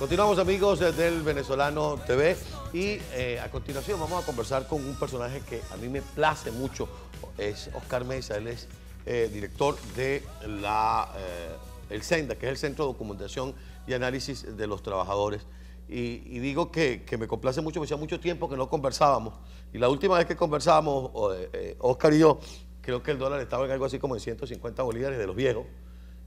Continuamos amigos del Venezolano TV y eh, a continuación vamos a conversar con un personaje que a mí me place mucho, es Oscar Mesa, él es eh, director de la, eh, el CENDA, que es el Centro de Documentación y Análisis de los Trabajadores. Y, y digo que, que, me complace mucho, porque hacía mucho tiempo que no conversábamos. Y la última vez que conversábamos, Oscar y yo, creo que el dólar estaba en algo así como en 150 bolívares de los viejos.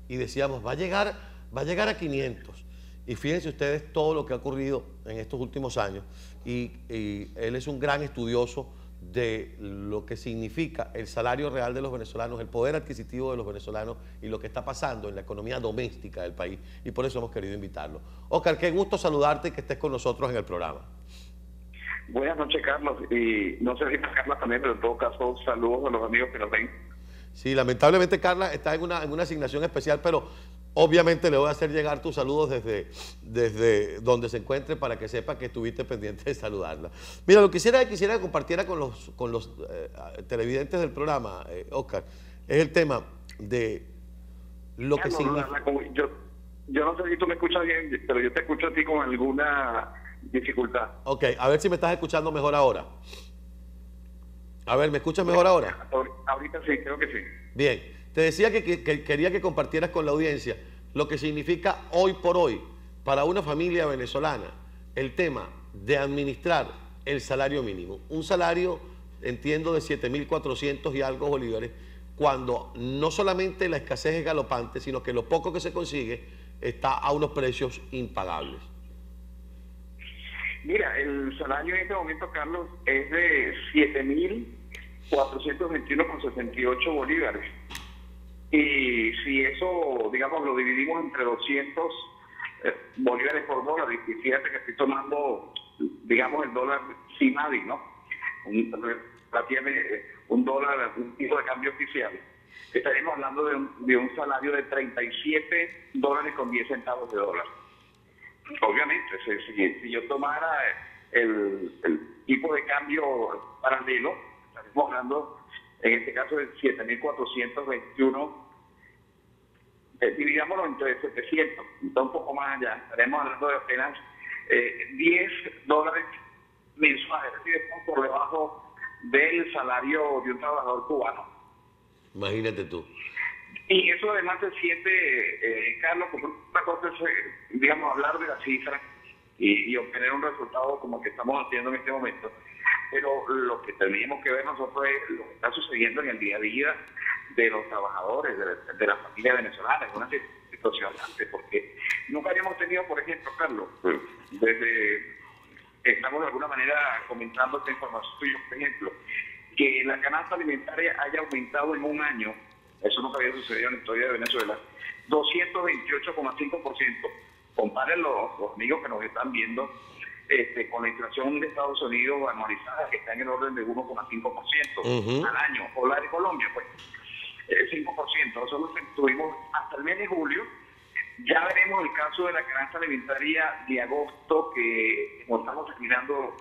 Y decíamos, va a llegar, va a, llegar a 500. Y fíjense ustedes todo lo que ha ocurrido en estos últimos años. Y, y, él es un gran estudioso de lo que significa el salario real de los venezolanos, el poder adquisitivo de los venezolanos y lo que está pasando en la economía doméstica del país. Y por eso hemos querido invitarlo. Oscar, qué gusto saludarte y que estés con nosotros en el programa. Buenas noches, Carlos. Y no sé si Carla también, pero en todo caso, saludos a los amigos que nos ven. Sí, lamentablemente Carla está en una, en una asignación especial, pero Obviamente le voy a hacer llegar tus saludos desde, desde donde se encuentre para que sepa que estuviste pendiente de saludarla. Mira, lo que quisiera, quisiera que compartiera con los, con los eh, televidentes del programa, eh, Oscar, es el tema de lo que significa... Yo, yo no sé si tú me escuchas bien, pero yo te escucho a ti con alguna dificultad. Ok, a ver si me estás escuchando mejor ahora. A ver, ¿me escuchas mejor ahora? Ahorita sí, creo que sí. Bien. Te decía que, quería que compartieras con la audiencia lo que significa hoy por hoy para una familia venezolana el tema de administrar el salario mínimo. Un salario, entiendo, de 7.400 y algo bolívares, cuando no solamente la escasez es galopante, sino que lo poco que se consigue está a unos precios impagables. Mira, el salario en este momento, Carlos, es de 7.421,68 bolívares. Y si eso, digamos, lo dividimos entre 200 eh, bolívares por dólar, y fíjate que estoy tomando, digamos, el dólar sin nadie, ¿no? Un, eh, dólar, un tipo de cambio oficial. Estaríamos hablando de un, de un salario de 37 dólares con 10 centavos de dólar. Obviamente, si, yo tomara el, tipo de cambio paralelo, estaríamos hablando en este caso de 7.421 eh, dividámoslo entre 700, está un poco más allá, estaremos hablando de apenas 10 eh, dólares mensuales, es decir, por debajo del salario de un trabajador cubano. Imagínate tú. Y eso además se siente, eh, Carlos, como una cosa es, digamos, hablar de la cifra y, y, obtener un resultado como el que estamos haciendo en este momento. Pero lo que tenemos que ver nosotros es lo que está sucediendo en el día a día de los trabajadores, de, la familia venezolana, es una situación antes, porque nunca habíamos tenido, por ejemplo, Carlos, desde, estamos de alguna manera comentando esta información por ejemplo, que la canasta alimentaria haya aumentado en un año, eso nunca había sucedido en la historia de Venezuela, 228,5%. Comparen los, los amigos que nos están viendo este, con la inflación de Estados Unidos anualizada, que está en el orden de 1,5% al año, o la de Colombia, pues. 5%. Nosotros tuvimos hasta el mes de julio. Ya veremos el caso de la canasta alimentaria de agosto, que estamos terminando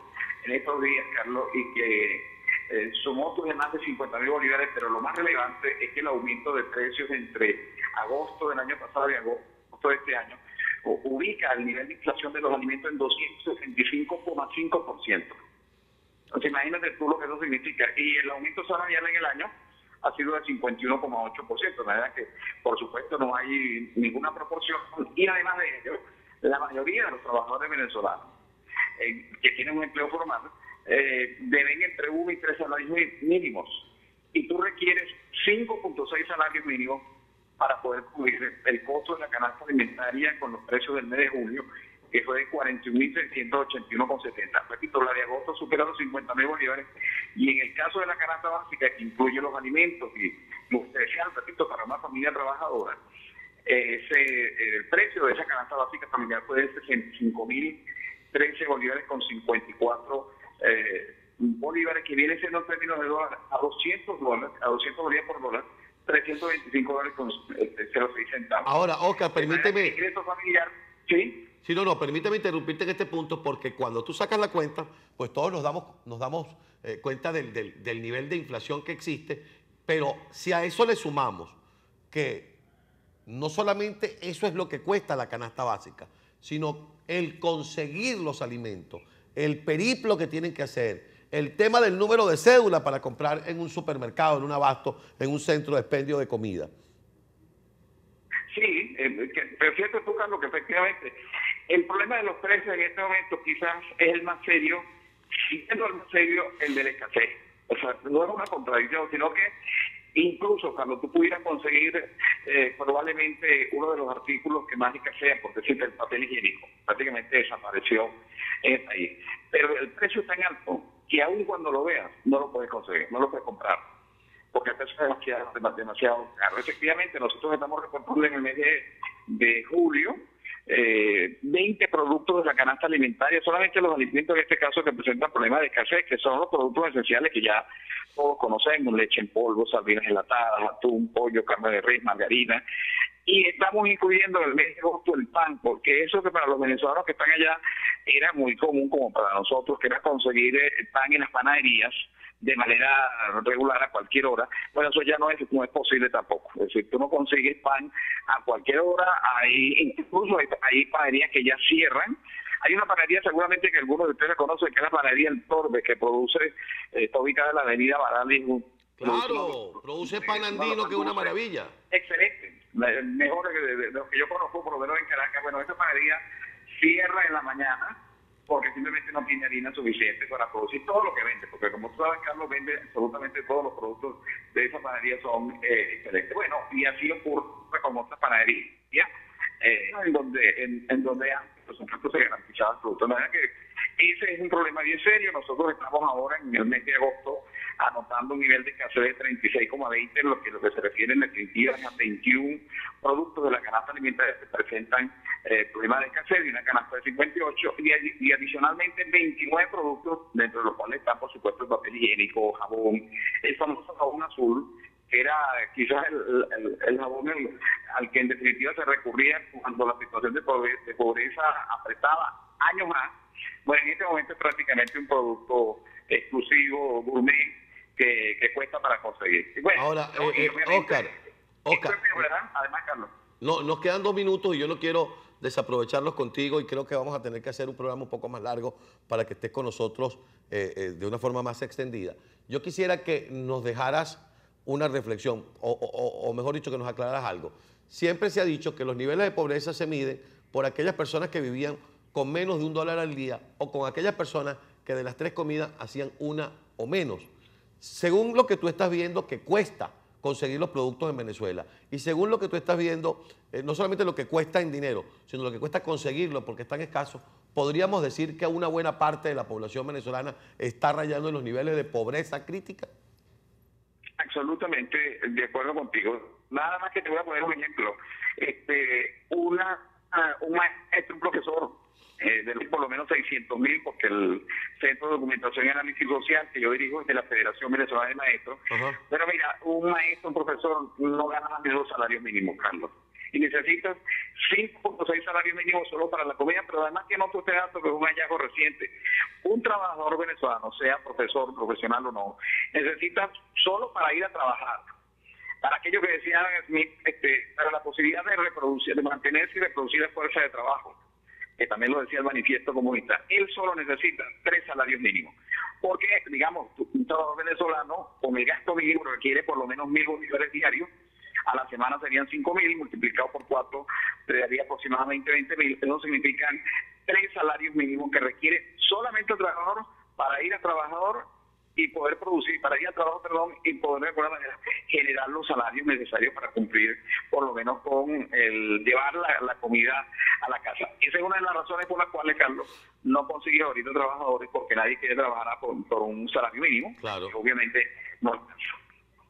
en estos días, Carlos, y que eh, su monto de más de 50 mil bolívares, pero lo más relevante es que el aumento de precios entre agosto del año pasado y agosto de este año ubica el nivel de inflación de los alimentos en 265,5%. Entonces imagínate tú lo que eso significa. Y el aumento salarial en el año ha sido del 51,8%, de manera que, por supuesto, no hay ninguna proporción. Y además de ello, la mayoría de los trabajadores venezolanos eh, que tienen un empleo formal eh, deben entre 1 y 3 salarios mínimos. Y tú requieres 5.6 salarios mínimos para poder cubrir el costo de la canasta alimentaria con los precios del mes de julio que fue de 41.681,70. Repito, la de agosto supera los 50.000 bolívares y en el caso de la canasta básica, que incluye los alimentos y lo especial, repito, para una familia trabajadora, ese, el precio de esa canasta básica familiar fue de 65.013 bolívares con 54 eh, bolívares, que viene siendo en términos de dólares a 200 dólares, a 200 bolívares por dólar, 325 dólares con 06 este, centavos. Ahora, Oscar, permíteme... El ingreso familiar, ¿sí? Sí, no, no, permíteme interrumpirte en este punto porque cuando tú sacas la cuenta, pues todos nos damos, nos damos eh, cuenta del, del, nivel de inflación que existe, pero si a eso le sumamos que no solamente eso es lo que cuesta la canasta básica, sino el conseguir los alimentos, el periplo que tienen que hacer, el tema del número de cédula para comprar en un supermercado, en un abasto, en un centro de expendio de comida. Sí, eh, pero cierto tú, Carlos, que efectivamente el problema de los precios en este momento quizás es el más serio, siendo el más serio el de la escasez. O sea, no es una contradicción, sino que incluso cuando tú pudieras conseguir eh, probablemente uno de los artículos que más escasean, porque es el papel higiénico, prácticamente desapareció en el país. Pero el precio es tan alto que aún cuando lo veas, no lo puedes conseguir, no lo puedes comprar porque el precio es demasiado, demasiado caro. Efectivamente, nosotros estamos reportando en el mes de julio eh, 20 productos de la canasta alimentaria, solamente los alimentos en este caso que presentan problemas de escasez, que son los productos esenciales que ya todos conocemos, leche en polvo, sardinas enlatadas, atún, pollo, carne de res, margarina, y estamos incluyendo en el mes de agosto el pan, porque eso que para los venezolanos que están allá era muy común como para nosotros, que era conseguir el pan en las panaderías, de manera regular a cualquier hora, bueno, eso ya no es, no es posible tampoco. Es decir, tú no consigues pan a cualquier hora, hay, incluso hay, hay panaderías que ya cierran. Hay una panadería seguramente que algunos de ustedes conocen, que es la panadería El Torbe, que produce, eh, está ubicada en la avenida Barali. Claro, produce pan andino, que es una maravilla. Excelente, mejor de, lo que yo conozco, por lo menos en Caracas. Bueno, esa panadería cierra en la mañana, porque simplemente no tiene harina suficiente para producir todo lo que vende, porque como tú sabes, Carlos vende absolutamente todos los productos de esa panadería son eh, excelentes. Bueno, y así ocurre con otras panaderías, eh, en donde en, en donde antes, por supuesto, se garantizaba el producto. Manera que ese es un problema bien serio. Nosotros estamos ahora en el mes de agosto anotando un nivel de escasez de 36,20 en lo que, lo que se refiere en definitiva a 21 productos de la canasta alimentaria que presentan eh, problemas de escasez y una canasta de 58 y, y, adicionalmente 29 productos dentro de los cuales están por supuesto el papel higiénico, jabón, el famoso jabón azul que era quizás el, jabón al que en definitiva se recurría cuando la situación de pobreza apretaba años más bueno, en este momento es prácticamente un producto exclusivo, gourmet, que, cuesta para conseguir. Ahora, eh, eh, Oscar, Oscar además, Carlos. No, nos quedan dos minutos y yo no quiero desaprovecharlos contigo y creo que vamos a tener que hacer un programa un poco más largo para que estés con nosotros eh, de una forma más extendida. Yo quisiera que nos dejaras una reflexión, o, o, mejor dicho, que nos aclararas algo. Siempre se ha dicho que los niveles de pobreza se miden por aquellas personas que vivían con menos de un dólar al día o con aquellas personas que de las tres comidas hacían una o menos. Según lo que tú estás viendo que cuesta conseguir los productos en Venezuela y según lo que tú estás viendo, eh, no solamente lo que cuesta en dinero, sino lo que cuesta conseguirlo porque están escasos, podríamos decir que una buena parte de la población venezolana está rayando en los niveles de pobreza crítica. Absolutamente de acuerdo contigo. Nada más que te voy a poner un ejemplo. Este, una, ah, un maestro, un profesor eh, de por lo menos 600 mil, porque el Centro de Documentación y Análisis Social que yo dirijo es de la Federación Venezolana de Maestros. Pero mira, un maestro, un profesor, no gana más de dos salarios mínimos, Carlos. Y necesitas 5.6 salarios mínimos solo para la comida, pero además que no este dato que es un hallazgo reciente. Un trabajador venezolano, sea profesor, profesional o no, necesita solo para ir a trabajar para aquellos que decían este, para la posibilidad de reproducir, de mantenerse y reproducir la fuerza de trabajo también lo decía el manifiesto comunista, él solo necesita tres salarios mínimos. Porque, digamos, un trabajador venezolano con el gasto mínimo requiere por lo menos mil bolívares diarios, a la semana serían cinco mil, multiplicado por cuatro, te daría aproximadamente 20 mil. Eso significan tres salarios mínimos que requiere solamente el trabajador para ir a trabajador y poder producir, para ir a trabajo, perdón, y poder de alguna manera generar los salarios necesarios para cumplir por lo menos con el llevar la, comida a la casa. Esa es una de las razones por las cuales, Carlos, no consigue ahorita trabajadores porque nadie quiere trabajar por, un salario mínimo. Claro. obviamente no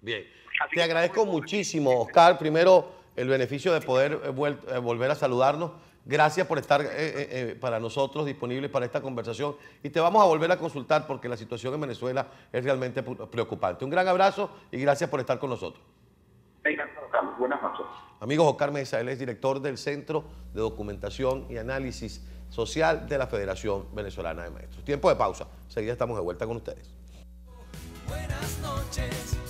Bien. Te agradezco muchísimo, Oscar. Primero, el beneficio de poder eh, eh, volver a saludarnos Gracias por estar eh, eh, eh, para nosotros disponibles para esta conversación y te vamos a volver a consultar porque la situación en Venezuela es realmente preocupante. Un gran abrazo y gracias por estar con nosotros. Buenas noches. Amigos, Oscar Mesa, él es director del Centro de Documentación y Análisis Social de la Federación Venezolana de Maestros. Tiempo de pausa. Enseguida estamos de vuelta con ustedes. Buenas noches.